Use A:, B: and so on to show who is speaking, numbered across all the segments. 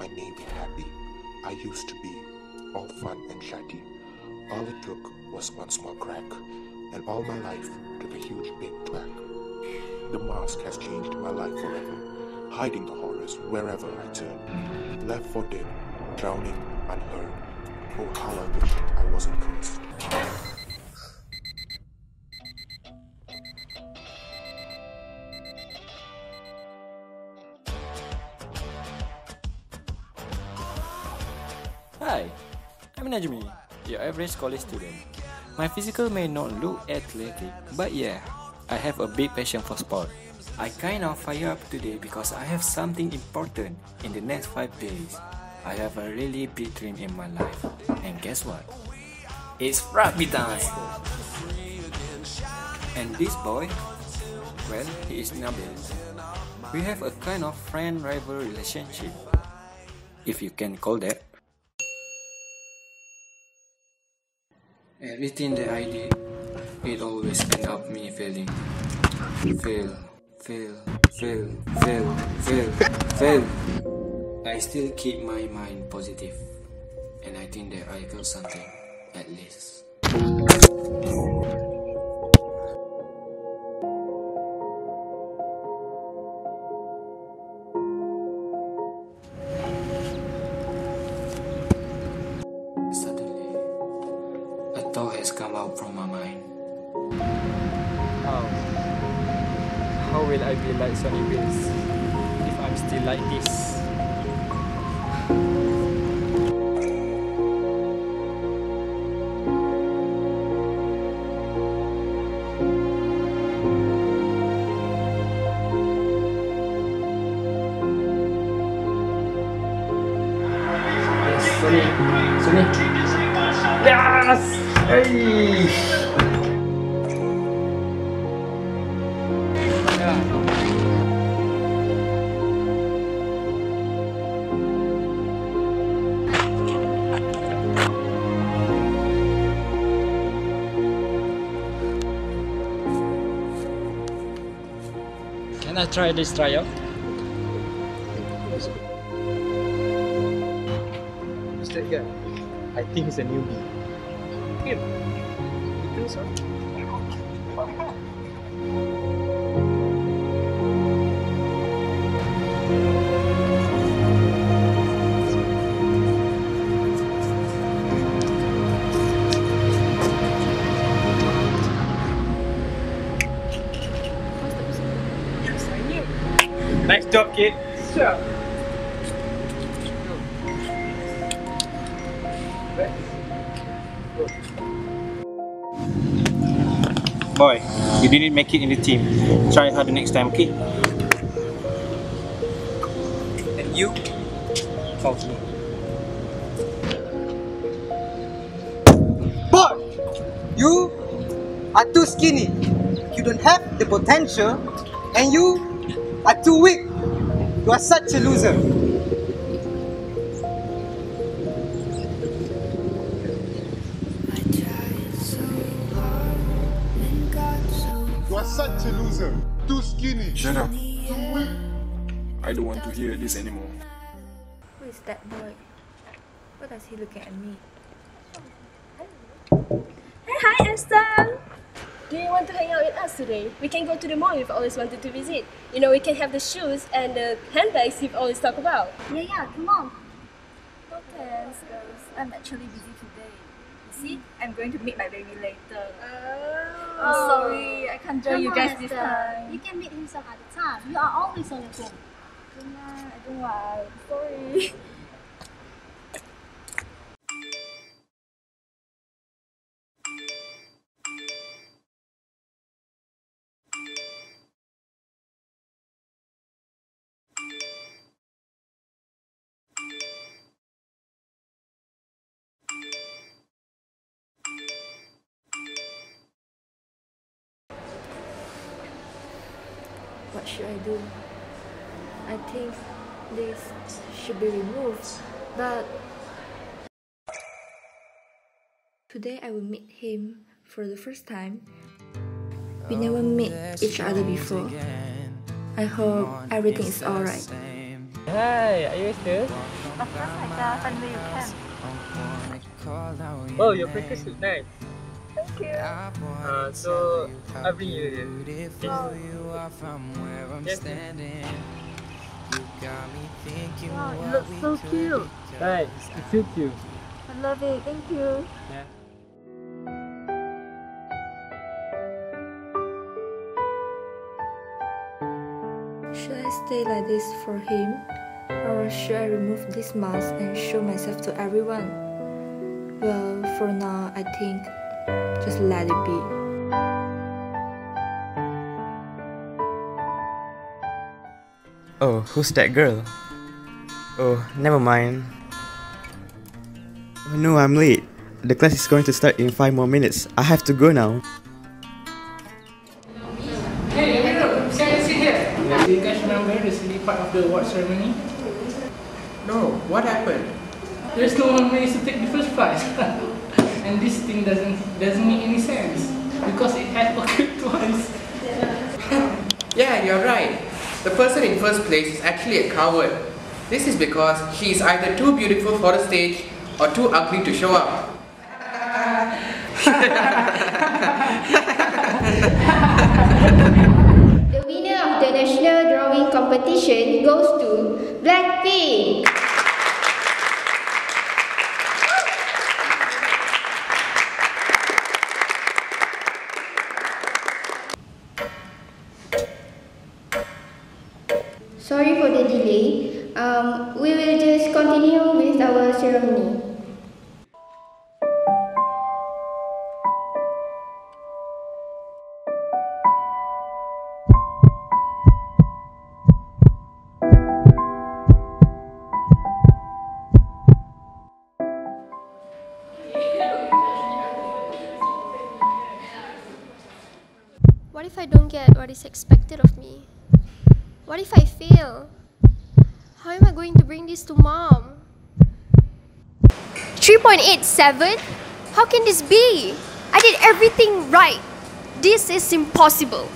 A: I may be happy. I used to be all fun and chatty. All it took was one small crack, and all my life took a huge big crack. The mask has changed my life forever, hiding the horrors wherever I turn. Left for dead, drowning unheard. Oh, how I wish I wasn't cursed.
B: Najmi, your average college student. My physical may not look athletic, but yeah, I have a big passion for sport. I kind of fire up today because I have something important in the next 5 days. I have a really big dream in my life. And guess what? It's rugby time! And this boy, well, he is Nabil. We have a kind of friend-rival relationship, if you can call that. Everything that I did, it always end up me failing. Fail, fail, fail, fail, fail, fail. I still keep my mind positive, and I think that I got something, at least.
C: How will I be like Sonny Bills if I'm still like this? Sonny. Sonny. Yes! Hey! I try this tryout? Who's that guy? I think he's a newbie. Him? You think so? Boy, you didn't make it in the team. Try harder next time, okay? And you, false me.
D: Boy, you are too skinny. You don't have the potential, and you are too weak. You are such a loser.
A: Shut up. I don't want to hear this anymore.
E: Who is that boy? What does he looking at me?
F: Hey, hi, Esther. Do you want to hang out with us today? We can go to the mall you've always wanted to visit. You know, we can have the shoes and the handbags you've always talked about.
G: Yeah, yeah, come on. No thanks, girls. I'm actually busy today. You see, I'm going to meet my baby later. Oh. Oh, sorry, I can't join you guys this time.
H: You can meet him some other time. You are always on your phone.
G: Don't I don't want. Sorry.
E: Should I do? I think this should be removed, but today I will meet him for the first time. We never met each other before. I hope everything is alright.
C: Hi, are you still?
G: Of course I can. Finally you can.
C: Oh, your breakfast look nice.
G: Thank you.
C: Uh, so, I'll bring you here.
G: Wow.
C: Yes.
G: Wow, it looks so cute.
C: Right, it suits you.
G: I love it. Thank you.
C: Yeah.
E: Should I stay like this for him? Or should I remove this mask and show myself to everyone? Well, for now, I think just let it be.
I: Oh, who's that girl? Oh, never mind. Oh no, I'm late. The class is going to start in 5 more minutes. I have to go now.
J: Hey, Amirul, can I sit here? Do you guys remember the silly part of the award ceremony?
A: No, what happened?
J: There's no one managed to take the first prize. and this thing doesn't doesn't make any sense because it had occurred twice.
K: Yeah, you're right. The person in first place is actually a coward. This is because she is either too beautiful for the stage or too ugly to show up.
L: The winner of the national drawing competition goes to Blackpink.
F: What is expected of me? What if I fail? How am I going to bring this to mom? 3.87? How can this be? I did everything right. This is impossible.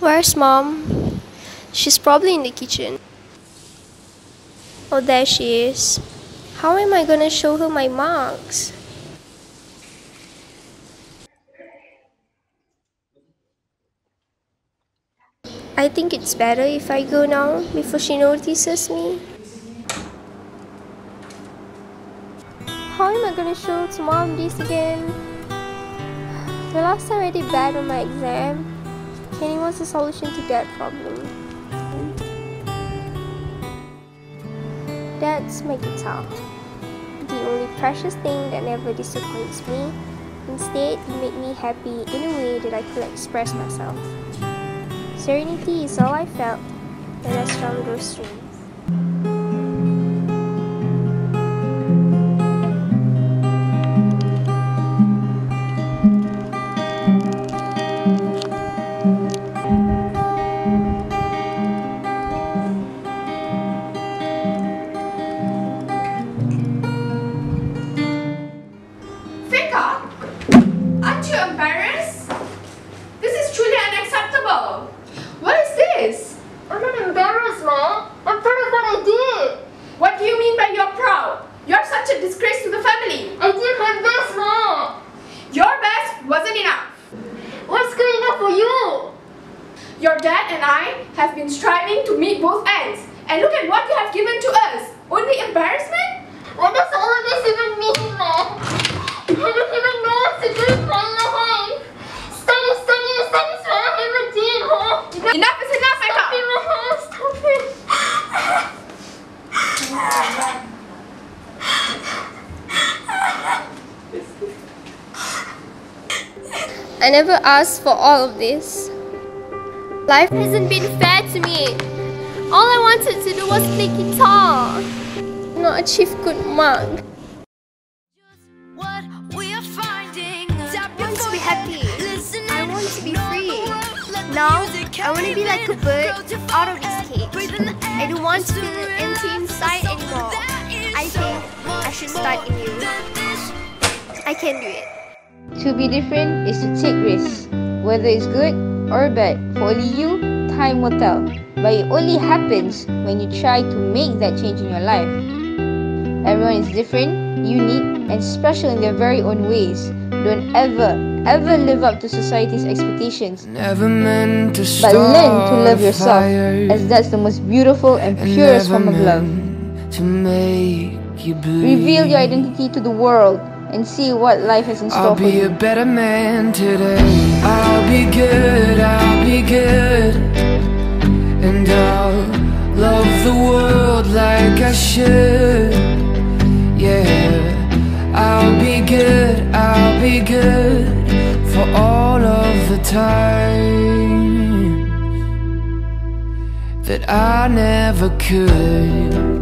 F: Where's mom? She's probably in the kitchen. Oh, there she is. How am I gonna show her my marks? I think it's better if I go now before she notices me. How am I gonna show to mom this again? The last time I did bad on my exam, Kenny wants a solution to that problem. That's my guitar. The only precious thing that never disappoints me. Instead, it made me happy in a way that I could express myself. Serenity is all I felt when I strummed those strings.
L: Never asked for all of this. Life hasn't been fair to me. All I wanted to do was play guitar, not achieve good marks. I want to be happy. I want to be free. Now, I want to be like a bird out of this cage. I don't want to feel empty inside anymore. I think I should start anew. I can do it.
M: To be different is to take risks, whether it's good or bad. For only you, time will tell. But it only happens when you try to make that change in your life. Everyone is different, unique, and special in their very own ways. Don't ever, ever live up to society's expectations.
N: Never meant to
M: But learn to love yourself, as that's the most beautiful and purest form of love.
N: To make you.
M: Reveal your identity to the world and see what life has in store
N: I'll
M: for
N: be
M: you.
N: a better man today. I'll be good, I'll be good. And I'll love the world like I should. Yeah, I'll be good, I'll be good for all of the time that I never could.